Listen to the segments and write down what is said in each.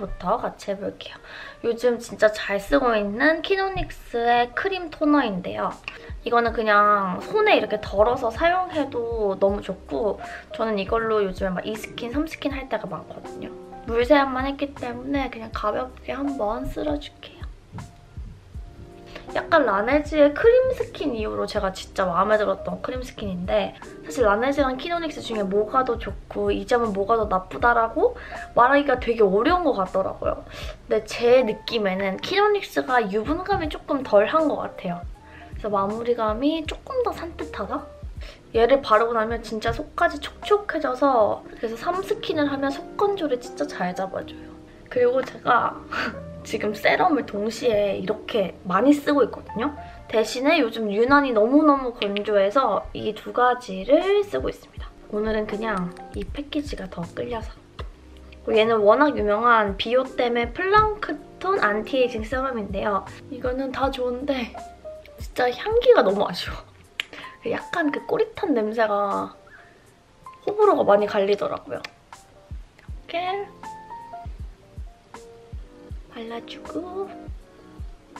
스킨케어부터 같이 해볼게요. 요즘 진짜 잘 쓰고 있는 키노닉스의 크림 토너인데요. 이거는 그냥 손에 이렇게 덜어서 사용해도 너무 좋고 저는 이걸로 요즘에 막 2스킨, 3스킨 할 때가 많거든요. 물세안만 했기 때문에 그냥 가볍게 한번 쓸어줄게요. 약간 라네즈의 크림 스킨 이후로 제가 진짜 마음에 들었던 크림 스킨인데 사실 라네즈랑 키노닉스 중에 뭐가 더 좋고 이 점은 뭐가 더 나쁘다라고 말하기가 되게 어려운 것 같더라고요. 근데 제 느낌에는 키노닉스가 유분감이 조금 덜한 것 같아요. 그래서 마무리감이 조금 더 산뜻하다? 얘를 바르고 나면 진짜 속까지 촉촉해져서 그래서 3스킨을 하면 속 건조를 진짜 잘 잡아줘요. 그리고 제가 지금 세럼을 동시에 이렇게 많이 쓰고 있거든요. 대신에 요즘 유난히 너무너무 건조해서 이 두 가지를 쓰고 있습니다. 오늘은 그냥 이 패키지가 더 끌려서. 얘는 워낙 유명한 비오템의 플랑크톤 안티에이징 세럼인데요. 이거는 다 좋은데 진짜 향기가 너무 아쉬워. 약간 그 꼬릿한 냄새가 호불호가 많이 갈리더라고요. 이렇게 발라주고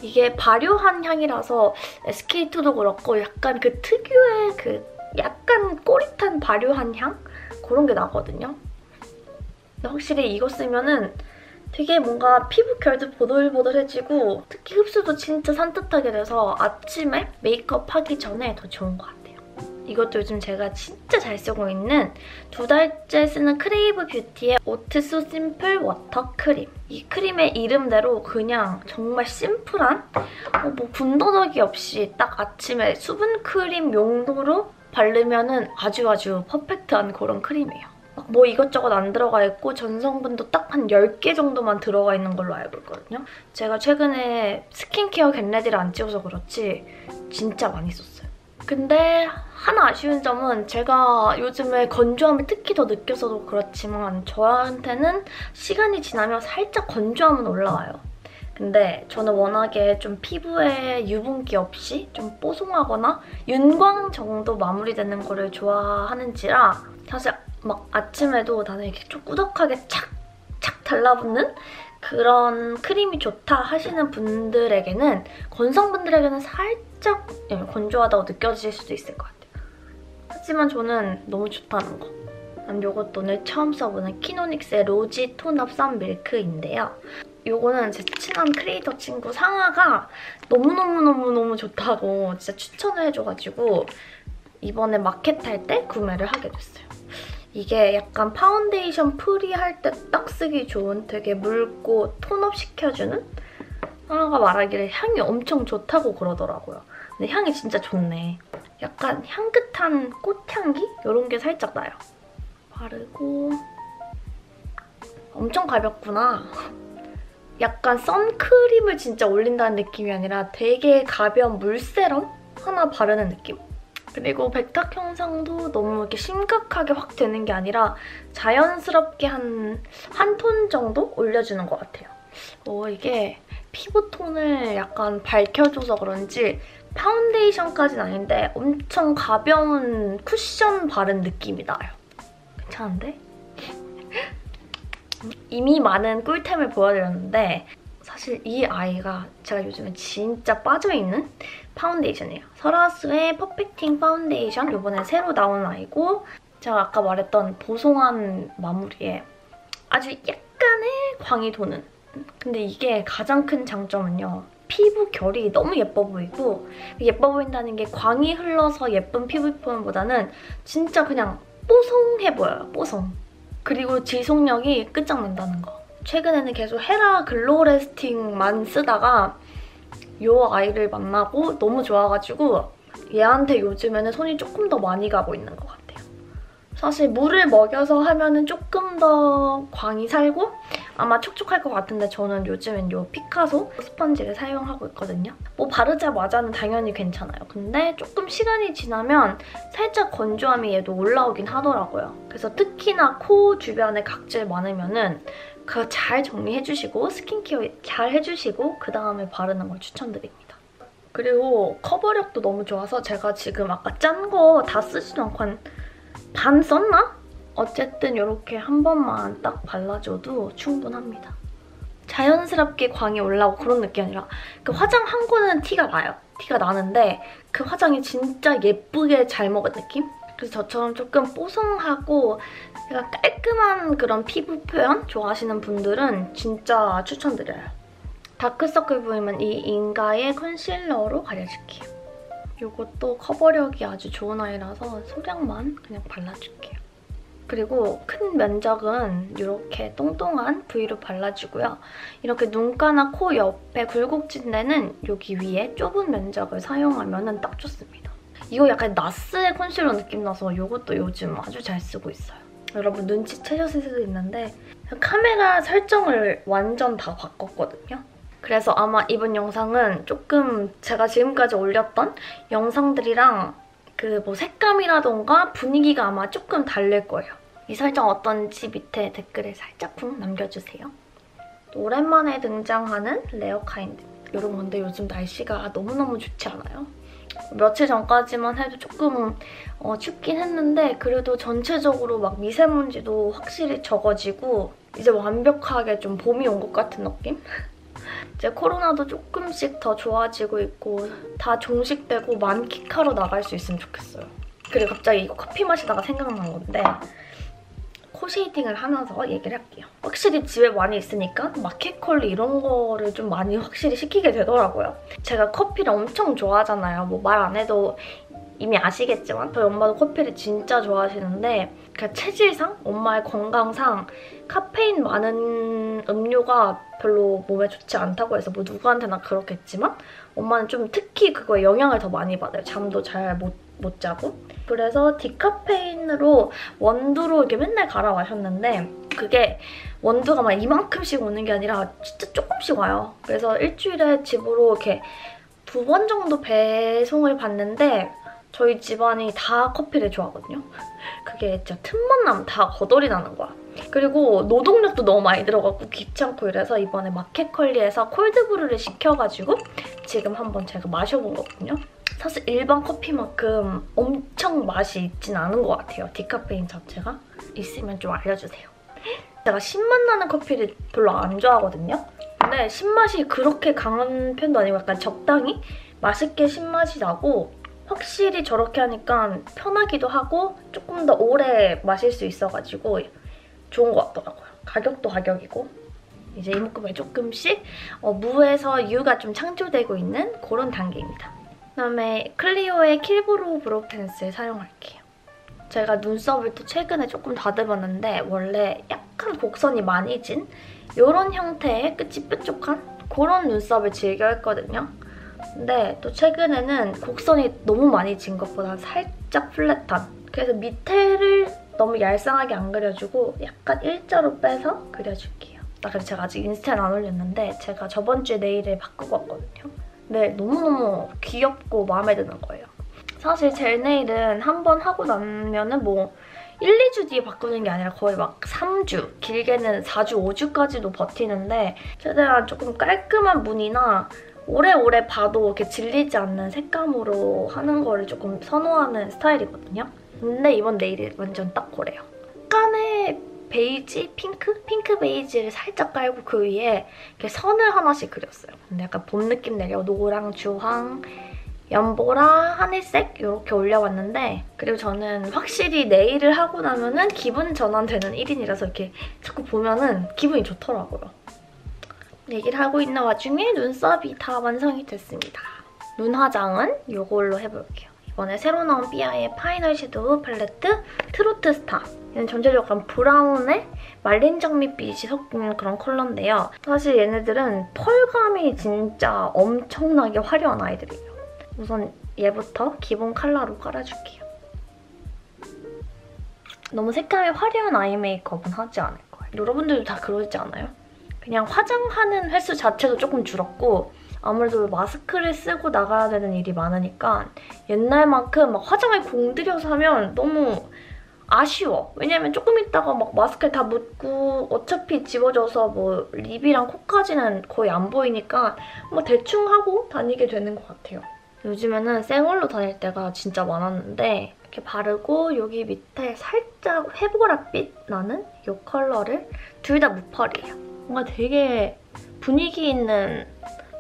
이게 발효한 향이라서 SK2도 그렇고 약간 그 특유의 그 약간 꼬릿한 발효한 향? 그런 게 나거든요. 근데 확실히 이거 쓰면은 되게 뭔가 피부 결도 보들보들해지고 특히 흡수도 진짜 산뜻하게 돼서 아침에 메이크업 하기 전에 더 좋은 것 같아요. 이것도 요즘 제가 진짜 잘 쓰고 있는 두 달째 쓰는 크레이브 뷰티의 Oat So Simple Water Cream. 이 크림의 이름대로 그냥 정말 심플한 어, 뭐 군더더기 없이 딱 아침에 수분 크림 용도로 바르면 아주 아주 퍼펙트한 그런 크림이에요. 뭐 이것저것 안 들어가 있고 전성분도 딱 한 10개 정도만 들어가 있는 걸로 알고 있거든요. 제가 최근에 스킨케어 겟레디를 안 찍어서 그렇지 진짜 많이 썼어요. 근데 하나 아쉬운 점은 제가 요즘에 건조함을 특히 더 느껴서도 그렇지만 저한테는 시간이 지나면 살짝 건조함은 올라와요. 근데 저는 워낙에 좀 피부에 유분기 없이 좀 뽀송하거나 윤광 정도 마무리되는 거를 좋아하는지라 사실 막 아침에도 나는 이렇게 좀 꾸덕하게 착착 달라붙는 그런 크림이 좋다 하시는 분들에게는 건성분들에게는 살짝 예, 건조하다고 느껴지실 수도 있을 것 같아요. 하지만 저는 너무 좋다는 거. 난 이것도 오늘 처음 써보는 키노닉스의 rosy tone up sun milk인데요. 이거는 제 친한 크리에이터 친구 상아가 너무너무너무너무 좋다고 진짜 추천을 해줘가지고 이번에 마켓 할 때 구매를 하게 됐어요. 이게 약간 파운데이션 free 할 때 딱 쓰기 좋은 되게 묽고 tone up 시켜주는? 상아가 말하기를 향이 엄청 좋다고 그러더라고요. 근데 향이 진짜 좋네. 약간 향긋한 꽃향기? 이런 게 살짝 나요. 바르고 엄청 가볍구나. 약간 선크림을 진짜 올린다는 느낌이 아니라 되게 가벼운 물세럼 하나 바르는 느낌? 그리고 백탁 형상도 너무 이렇게 심각하게 확 되는 게 아니라 자연스럽게 한 한 톤 정도 올려주는 것 같아요. 어, 이게 피부톤을 약간 밝혀줘서 그런지 파운데이션까지는 아닌데 엄청 가벼운 쿠션 바른 느낌이 나요. 괜찮은데? 이미 많은 꿀템을 보여드렸는데 사실 이 아이가 제가 요즘에 진짜 빠져있는 파운데이션이에요. 설화수의 Perfecting Foundation 이번에 새로 나온 아이고 제가 아까 말했던 보송한 마무리에 아주 약간의 광이 도는 근데 이게 가장 큰 장점은요. 피부 결이 너무 예뻐 보이고 예뻐 보인다는 게 광이 흘러서 예쁜 피부 표현보다는 진짜 그냥 뽀송해 보여요. 뽀송. 그리고 지속력이 끝장난다는 거. 최근에는 계속 헤라 Glow Lasting만 쓰다가 이 아이를 만나고 너무 좋아가지고 얘한테 요즘에는 손이 조금 더 많이 가고 있는 것 같아요. 사실 물을 먹여서 하면 은 조금 더 광이 살고 아마 촉촉할 것 같은데 저는 요즘엔 이 피카소 스펀지를 사용하고 있거든요. 뭐 바르자마자는 당연히 괜찮아요. 근데 조금 시간이 지나면 살짝 건조함이 얘도 올라오긴 하더라고요. 그래서 특히나 코 주변에 각질 많으면 은 그거 잘 정리해주시고 스킨케어 잘 해주시고 그 다음에 바르는 걸 추천드립니다. 그리고 커버력도 너무 좋아서 제가 지금 아까 짠 거 다 쓰지도 않고 한 반 썼나? 어쨌든 이렇게 한 번만 딱 발라줘도 충분합니다. 자연스럽게 광이 올라오고 그런 느낌이 아니라 그 화장 한 거는 티가 나요. 티가 나는데 그 화장이 진짜 예쁘게 잘 먹은 느낌? 그래서 저처럼 조금 뽀송하고 약간 깔끔한 그런 피부 표현 좋아하시는 분들은 진짜 추천드려요. 다크서클 보이면 이 인가의 컨실러로 가려줄게요. 이것도 커버력이 아주 좋은 아이라서 소량만 그냥 발라줄게요. 그리고 큰 면적은 이렇게 똥똥한 부위로 발라주고요. 이렇게 눈가나 코 옆에 굴곡진 데는 여기 위에 좁은 면적을 사용하면 딱 좋습니다. 이거 약간 나스의 컨실러 느낌 나서 이것도 요즘 아주 잘 쓰고 있어요. 여러분 눈치채셨을 수도 있는데 카메라 설정을 완전 다 바꿨거든요. 그래서 아마 이번 영상은 조금 제가 지금까지 올렸던 영상들이랑 그 뭐 색감이라던가 분위기가 아마 조금 다를 거예요. 이 설정 어떤지 밑에 댓글에 살짝 쿵 남겨주세요. 오랜만에 등장하는 레어카인드. 여러분 근데 요즘 날씨가 너무너무 좋지 않아요? 며칠 전까지만 해도 조금 어, 춥긴 했는데 그래도 전체적으로 막 미세먼지도 확실히 적어지고 이제 완벽하게 좀 봄이 온 것 같은 느낌? 이제 코로나도 조금씩 더 좋아지고 있고 다 종식되고 만끽하러 나갈 수 있으면 좋겠어요. 그리고 갑자기 이거 커피 마시다가 생각난 건데 코 쉐이딩을 하면서 얘기를 할게요. 확실히 집에 많이 있으니까 마켓컬리 이런 거를 좀 많이 확실히 시키게 되더라고요. 제가 커피를 엄청 좋아하잖아요. 뭐 말 안 해도 이미 아시겠지만 저희 엄마도 커피를 진짜 좋아하시는데 그 체질상, 엄마의 건강상 카페인 많은 음료가 별로 몸에 좋지 않다고 해서 뭐 누구한테나 그렇겠지만 엄마는 좀 특히 그거에 영향을 더 많이 받아요. 잠도 잘못 못 자고 그래서 디카페인으로 원두로 이렇게 맨날 갈아 마셨는데 그게 원두가 막 이만큼씩 오는 게 아니라 진짜 조금씩 와요. 그래서 일주일에 집으로 이렇게 두 번 정도 배송을 받는데 저희 집안이 다 커피를 좋아하거든요. 그게 진짜 틈만 나면 다 거덜이 나는 거야. 그리고 노동력도 너무 많이 들어가고 귀찮고 이래서 이번에 마켓컬리에서 콜드브루를 시켜가지고 지금 한번 제가 마셔본 거거든요. 사실 일반 커피만큼 엄청 맛이 있진 않은 것 같아요. 디카페인 자체가. 있으면 좀 알려주세요. 제가 신맛 나는 커피를 별로 안 좋아하거든요. 근데 신맛이 그렇게 강한 편도 아니고 약간 적당히 맛있게 신맛이 나고 확실히 저렇게 하니까 편하기도 하고 조금 더 오래 마실 수 있어가지고 좋은 것 같더라고요. 가격도 가격이고 이제 이목구비에 조금씩 어, 무에서 유가 좀 창조되고 있는 그런 단계입니다. 그다음에 클리오의 Kill Brow brow pencil 사용할게요. 제가 눈썹을 또 최근에 조금 다듬었는데 원래 약간 곡선이 많이 진 이런 형태의 끝이 뾰족한 그런 눈썹을 즐겨 했거든요. 근데 또 최근에는 곡선이 너무 많이 진 것보다 살짝 flat한 그래서 밑에를 너무 얄쌍하게 안 그려주고 약간 일자로 빼서 그려줄게요. 나 그래서 제가 아직 인스타는 안 올렸는데 제가 저번 주에 네일을 바꾸고 왔거든요. 근데 너무너무 귀엽고 마음에 드는 거예요. 사실 젤 네일은 한 번 하고 나면은 뭐 1, 2주 뒤에 바꾸는 게 아니라 거의 막 3주, 길게는 4주, 5주까지도 버티는데 최대한 조금 깔끔한 무늬나 오래오래 봐도 이렇게 질리지 않는 색감으로 하는 거를 조금 선호하는 스타일이거든요. 근데 이번 네일이 완전 딱 그래요. 베이지, 핑크? 핑크 베이지를 살짝 깔고 그 위에 이렇게 선을 하나씩 그렸어요. 근데 약간 봄 느낌 내려 노랑, 주황, 연보라, 하늘색 이렇게 올려봤는데 그리고 저는 확실히 네일을 하고 나면 은 기분 전환되는 1인이라서 이렇게 자꾸 보면 은 기분이 좋더라고요. 얘기를 하고 있는 와중에 눈썹이 다 완성이 됐습니다. 눈 화장은 이걸로 해볼게요. 이번에 새로 나온 삐아의 final shadow palette 트로트 스타. 얘는 전체적으로 약간 브라운에 말린 장미빛이 섞인 그런 컬러인데요. 사실 얘네들은 펄감이 진짜 엄청나게 화려한 아이들이에요. 우선 얘부터 기본 컬러로 깔아줄게요. 너무 색감이 화려한 아이 메이크업은 하지 않을 거예요. 여러분들도 다 그러지 않아요? 그냥 화장하는 횟수 자체도 조금 줄었고 아무래도 마스크를 쓰고 나가야 되는 일이 많으니까 옛날만큼 막 화장을 공들여서 하면 너무 아쉬워. 왜냐면 조금 있다가 막 마스크에 다 묻고 어차피 지워져서 뭐 립이랑 코까지는 거의 안 보이니까 뭐 대충 하고 다니게 되는 것 같아요. 요즘에는 생얼로 다닐 때가 진짜 많았는데 이렇게 바르고 여기 밑에 살짝 회보랏빛 나는 이 컬러를 둘 다 무펄이에요. 뭔가 되게 분위기 있는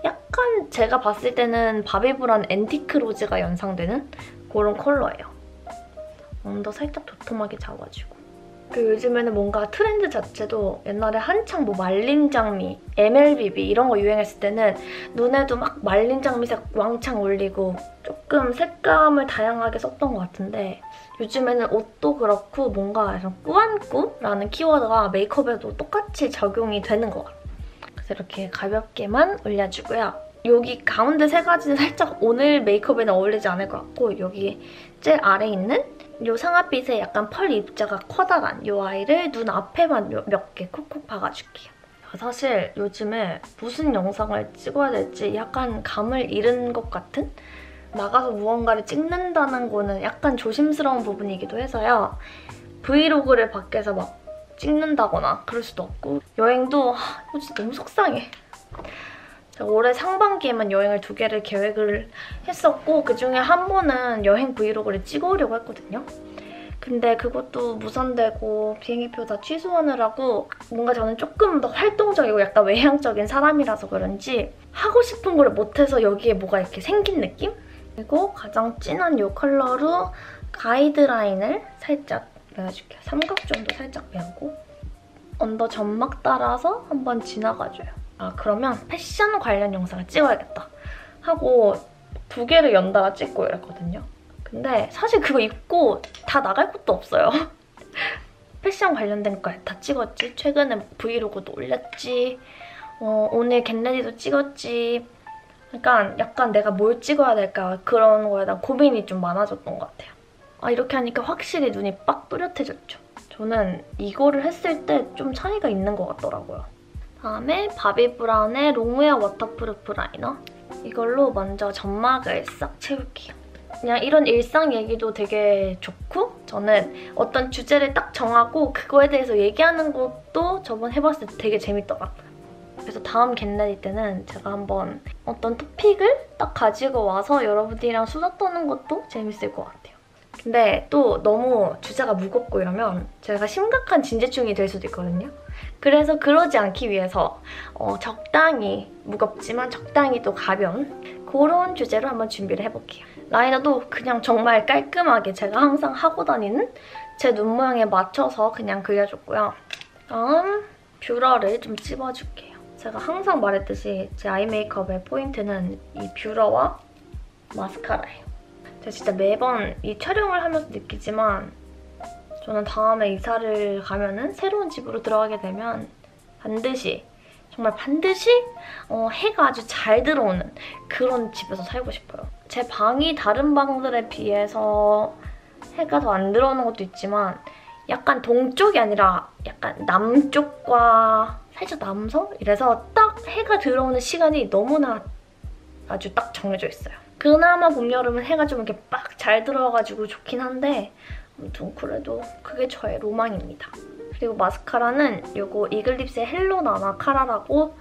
약간 제가 봤을 때는 바비브라운 antique rose가 연상되는 그런 컬러예요. under 살짝 도톰하게 잡아주고 그 요즘에는 뭔가 트렌드 자체도 옛날에 한창 뭐 말린 장미, MLBB 이런 거 유행했을 때는 눈에도 막 말린 장미색 왕창 올리고 조금 색감을 다양하게 썼던 것 같은데 요즘에는 옷도 그렇고 뭔가 약간 꾸안꾸라는 키워드가 메이크업에도 똑같이 적용이 되는 것 같아요. 이렇게 가볍게만 올려주고요. 여기 가운데 세 가지는 살짝 오늘 메이크업에는 어울리지 않을 것 같고 여기 제일 아래 있는 이 상아빛의 약간 펄 입자가 커다란 이 아이를 눈 앞에만 몇 개 콕콕 박아줄게요. 사실 요즘에 무슨 영상을 찍어야 될지 약간 감을 잃은 것 같은? 나가서 무언가를 찍는다는 거는 약간 조심스러운 부분이기도 해서요. 브이로그를 밖에서 막 찍는다거나 그럴 수도 없고 여행도 하, 진짜 너무 속상해. 올해 상반기에만 여행을 두 개를 계획을 했었고 그중에 한 번은 여행 브이로그를 찍어오려고 했거든요. 근데 그것도 무산되고 비행기표 다 취소하느라고 뭔가 저는 조금 더 활동적이고 약간 외향적인 사람이라서 그런지 하고 싶은 걸 못해서 여기에 뭐가 이렇게 생긴 느낌? 그리고 가장 진한 이 컬러로 가이드라인을 살짝 메워줄게요. 삼각 정도 살짝 메우고 언더 점막 따라서 한번 지나가줘요. 아 그러면 패션 관련 영상을 찍어야겠다 하고 두 개를 연달아 찍고 이랬거든요. 근데 사실 그거 입고 다 나갈 것도 없어요. 패션 관련된 거 다 찍었지. 최근에 브이로그도 올렸지. 어, 오늘 get ready도 찍었지. 그러니까 약간 내가 뭘 찍어야 될까 그런 거에 대한 고민이 좀 많아졌던 것 같아요. 아 이렇게 하니까 확실히 눈이 빡 뚜렷해졌죠. 저는 이거를 했을 때 좀 차이가 있는 것 같더라고요. 다음에 바비 브라운의 long-wear waterproof liner. 이걸로 먼저 점막을 싹 채울게요. 그냥 이런 일상 얘기도 되게 좋고 저는 어떤 주제를 딱 정하고 그거에 대해서 얘기하는 것도 저번 해봤을 때 되게 재밌더라고요. 그래서 다음 get ready 때는 제가 한번 어떤 토픽을 딱 가지고 와서 여러분들이랑 수다 떠는 것도 재밌을 것 같아요. 근데 또 너무 주제가 무겁고 이러면 제가 심각한 진지충이 될 수도 있거든요. 그래서 그러지 않기 위해서 어, 적당히 무겁지만 적당히 또 가벼운 그런 주제로 한번 준비를 해볼게요. liner도 그냥 정말 깔끔하게 제가 항상 하고 다니는 제 눈 모양에 맞춰서 그냥 그려줬고요. 다음 뷰러를 좀 찝어줄게요. 제가 항상 말했듯이 제 아이 메이크업의 포인트는 이 뷰러와 마스카라예요. 제가 진짜 매번 이 촬영을 하면서 느끼지만 저는 다음에 이사를 가면은 새로운 집으로 들어가게 되면 반드시 정말 반드시 어, 해가 아주 잘 들어오는 그런 집에서 살고 싶어요. 제 방이 다른 방들에 비해서 해가 더 안 들어오는 것도 있지만 약간 동쪽이 아니라 약간 남쪽과 살짝 남서? 이래서 딱 해가 들어오는 시간이 너무나 아주 딱 정해져 있어요. 그나마 봄, 여름은 해가 좀 이렇게 빡 잘 들어와가지고 좋긴 한데 아무튼 그래도 그게 저의 로망입니다. 그리고 마스카라는 이거 이글립스의 헬로 나나 카라라고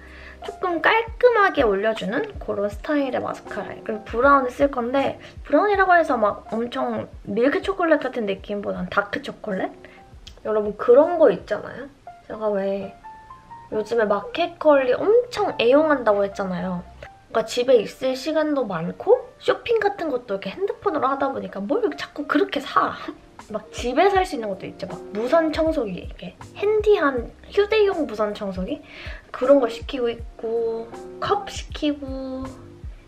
조금 깔끔하게 올려주는 그런 스타일의 마스카라예요. 그리고 브라운을 쓸 건데 브라운이라고 해서 막 엄청 밀크 초콜릿 같은 느낌보단 다크 초콜릿? 여러분 그런 거 있잖아요. 제가 왜 요즘에 마켓컬리 엄청 애용한다고 했잖아요. 그러니까 집에 있을 시간도 많고 쇼핑 같은 것도 이렇게 핸드폰으로 하다 보니까 뭘 자꾸 그렇게 사. 막 집에 살 수 있는 것도 있죠. 막 무선 청소기, 이렇게 handy한 휴대용 무선 청소기? 그런 거 시키고 있고 컵 시키고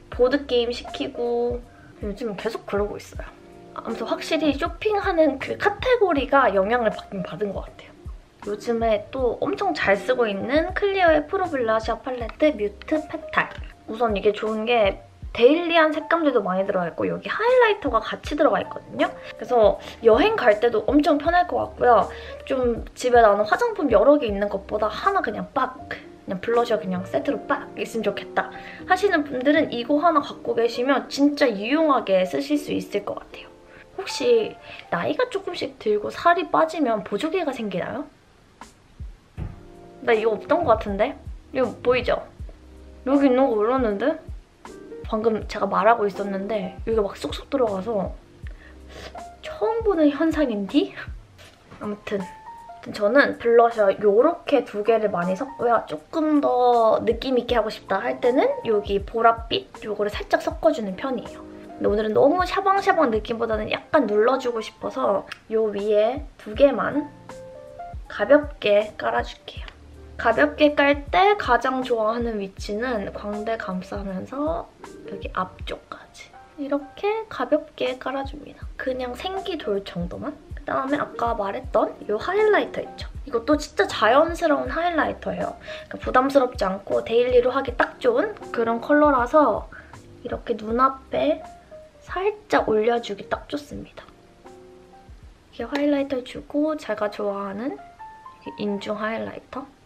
보드 게임 시키고 요즘은 계속 그러고 있어요. 아무튼 확실히 쇼핑하는 그 카테고리가 영향을 받긴 받은 것 같아요. 요즘에 또 엄청 잘 쓰고 있는 클리오의 프로 블러셔 팔레트 Mute Petal. 우선 이게 좋은 게 daily한 색감들도 많이 들어가 있고 여기 하이라이터가 같이 들어가 있거든요. 그래서 여행 갈 때도 엄청 편할 것 같고요. 좀 집에 나는 화장품 여러 개 있는 것보다 하나 그냥 빡 그냥 블러셔 그냥 세트로 빡 있으면 좋겠다 하시는 분들은 이거 하나 갖고 계시면 진짜 유용하게 쓰실 수 있을 것 같아요. 혹시 나이가 조금씩 들고 살이 빠지면 보조개가 생기나요? 나 이거 없던 것 같은데? 이거 보이죠? 여기 있는 거 몰랐는데? 방금 제가 말하고 있었는데 여기가 막 쏙쏙 들어가서 처음 보는 현상인디? 아무튼 저는 블러셔 요렇게 두 개를 많이 섞고요. 조금 더 느낌 있게 하고 싶다 할 때는 여기 보랏빛 요거를 살짝 섞어주는 편이에요. 근데 오늘은 너무 샤방샤방 느낌보다는 약간 눌러주고 싶어서 요 위에 두 개만 가볍게 깔아줄게요. 가볍게 깔 때 가장 좋아하는 위치는 광대 감싸면서 여기 앞쪽까지 이렇게 가볍게 깔아줍니다. 그냥 생기 돌 정도만. 그다음에 아까 말했던 이 하이라이터 있죠? 이것도 진짜 자연스러운 하이라이터예요. 그러니까 부담스럽지 않고 daily로 하기 딱 좋은 그런 컬러라서 이렇게 눈앞에 살짝 올려주기 딱 좋습니다. 이게 하이라이터 주고 제가 좋아하는 인중 하이라이터.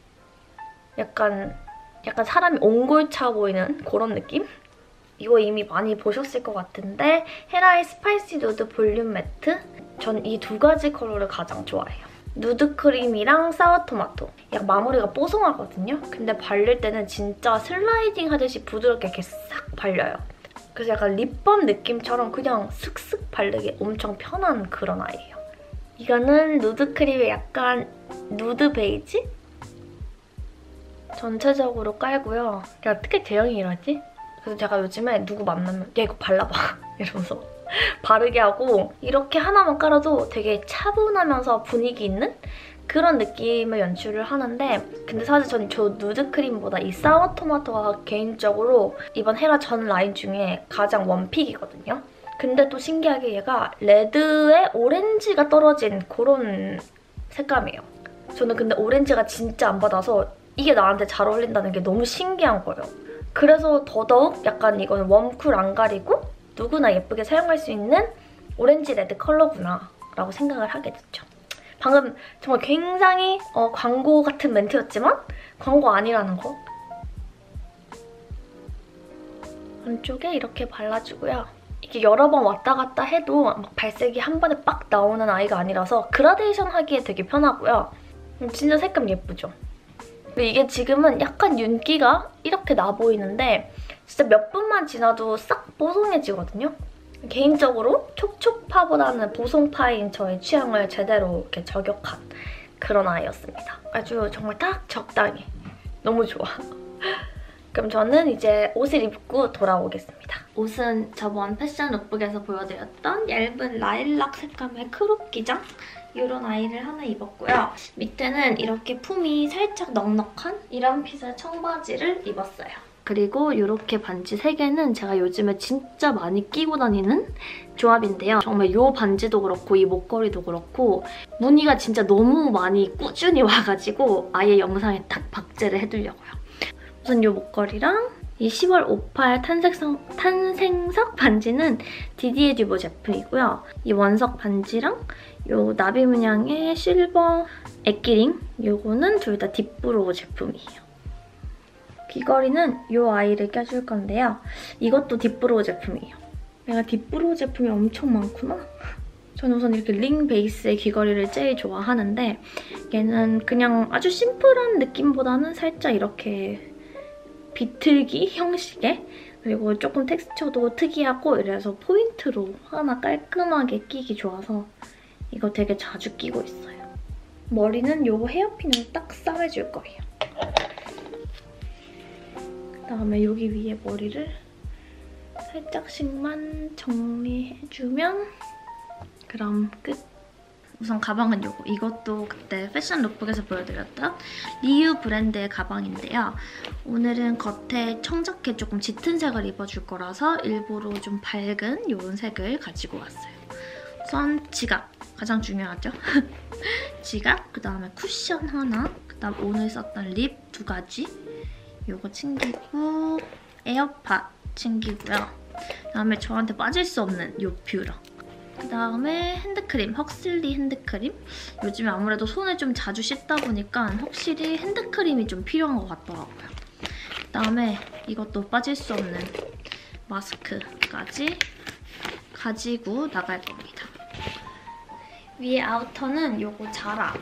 약간 약간 사람이 옹골차 보이는 그런 느낌? 이거 이미 많이 보셨을 것 같은데 헤라의 Spicy Nude Volume Matte 전 이 두 가지 컬러를 가장 좋아해요. 누드 크림이랑 Sour Tomato. 약 마무리가 뽀송하거든요. 근데 바를 때는 진짜 슬라이딩 하듯이 부드럽게 이렇게 싹 발려요. 그래서 약간 립밤 느낌처럼 그냥 슥슥 바르기 엄청 편한 그런 아이예요. 이거는 누드 크림의 약간 누드 베이지? 전체적으로 깔고요. 야, 어떻게 제형이 이러지? 그래서 제가 요즘에 누구 만나면 야 이거 발라봐 이러면서 바르게 하고 이렇게 하나만 깔아도 되게 차분하면서 분위기 있는 그런 느낌을 연출을 하는데 근데 사실 저는 저 누드 크림보다 이 Sour Tomato가 개인적으로 이번 헤라 전 라인 중에 가장 원픽이거든요. 근데 또 신기하게 얘가 레드에 오렌지가 떨어진 그런 색감이에요. 저는 근데 오렌지가 진짜 안 받아서 이게 나한테 잘 어울린다는 게 너무 신기한 거예요. 그래서 더더욱 약간 이거는 warm cool 안 가리고 누구나 예쁘게 사용할 수 있는 오렌지 레드 컬러구나 라고 생각을 하게 됐죠. 방금 정말 굉장히 어, 광고 같은 멘트였지만 광고 아니라는 거. 안쪽에 이렇게 발라주고요. 이게 여러 번 왔다 갔다 해도 막 발색이 한 번에 빡 나오는 아이가 아니라서 그라데이션 하기에 되게 편하고요. 음, 진짜 색감 예쁘죠? 이게 지금은 약간 윤기가 이렇게 나 보이는데 진짜 몇 분만 지나도 싹 뽀송해지거든요. 개인적으로 촉촉파보다는 보송파인 저의 취향을 제대로 이렇게 저격한 그런 아이였습니다. 아주 정말 딱 적당히. 너무 좋아. 그럼 저는 이제 옷을 입고 돌아오겠습니다. 옷은 저번 패션 룩북에서 보여드렸던 얇은 라일락 색감의 크롭 기장 이런 아이를 하나 입었고요. 밑에는 이렇게 품이 살짝 넉넉한 이런 핏의 청바지를 입었어요. 그리고 이렇게 반지 3개는 제가 요즘에 진짜 많이 끼고 다니는 조합인데요. 정말 이 반지도 그렇고 이 목걸이도 그렇고 문의가 진짜 너무 많이 꾸준히 와가지고 아예 영상에 딱 박제를 해두려고요. 우선 이 목걸이랑 이 10월 58 탄생석, 탄생석 반지는 디디에 듀보 제품이고요. 이 원석 반지랑 이 나비 문양의 실버 애끼링 이거는 둘 다 딥브로우 제품이에요. 귀걸이는 이 아이를 껴줄 건데요. 이것도 딥브로우 제품이에요. 내가 딥브로우 제품이 엄청 많구나. 저는 우선 이렇게 링 베이스의 귀걸이를 제일 좋아하는데 얘는 그냥 아주 심플한 느낌보다는 살짝 이렇게 비틀기 형식의 그리고 조금 텍스처도 특이하고 이래서 포인트로 하나 깔끔하게 끼기 좋아서 이거 되게 자주 끼고 있어요. 머리는 이 헤어핀을 딱 싸매줄 거예요. 그다음에 여기 위에 머리를 살짝씩만 정리해주면 그럼 끝. 우선 가방은 이거. 이것도 그때 패션 룩북에서 보여드렸던 리유 브랜드의 가방인데요. 오늘은 겉에 청자켓 조금 짙은 색을 입어줄 거라서 일부러 좀 밝은 이런 색을 가지고 왔어요. 우선 지갑. 가장 중요하죠. 지갑, 그 다음에 쿠션 하나, 그 다음 오늘 썼던 립 두 가지 이거 챙기고 에어팟 챙기고요. 그 다음에 저한테 빠질 수 없는 이 뷰러. 그 다음에 핸드크림, 헉슬리 핸드크림. 요즘에 아무래도 손을 좀 자주 씻다 보니까 확실히 핸드크림이 좀 필요한 것 같더라고요. 그 다음에 이것도 빠질 수 없는 마스크까지 가지고 나갈 겁니다. 위에 아우터는 요거 자라.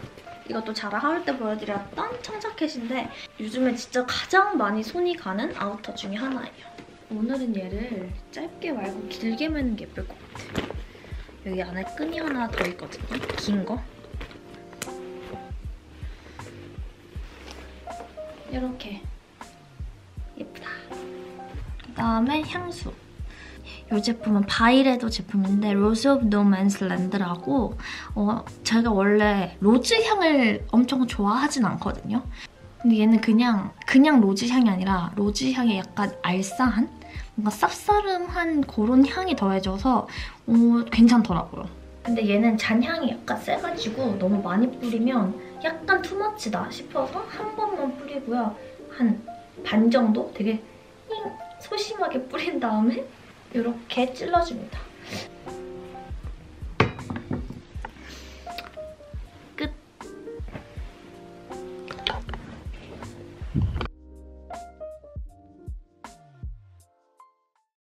이것도 자라 haul 때 보여드렸던 청자켓인데 요즘에 진짜 가장 많이 손이 가는 아우터 중에 하나예요. 오늘은 얘를 짧게 말고 길게 매는 게 예쁠 것 같아요. 여기 안에 끈이 하나 더 있거든요. 긴 거. 이렇게 예쁘다. 그다음에 향수. 이 제품은 바이레도 제품인데 Rose of No Man's Land라고 어, 제가 원래 rose 향을 엄청 좋아하진 않거든요. 근데 얘는 그냥 그냥 rose 향이 아니라 rose 향이 약간 알싸한 뭔가 쌉싸름한 그런 향이 더해져서 어, 괜찮더라고요. 근데 얘는 잔향이 약간 세가지고 너무 많이 뿌리면 약간 too much다 싶어서 한 번만 뿌리고요. 한 반 정도 되게 잉 소심하게 뿌린 다음에 이렇게 찔러줍니다.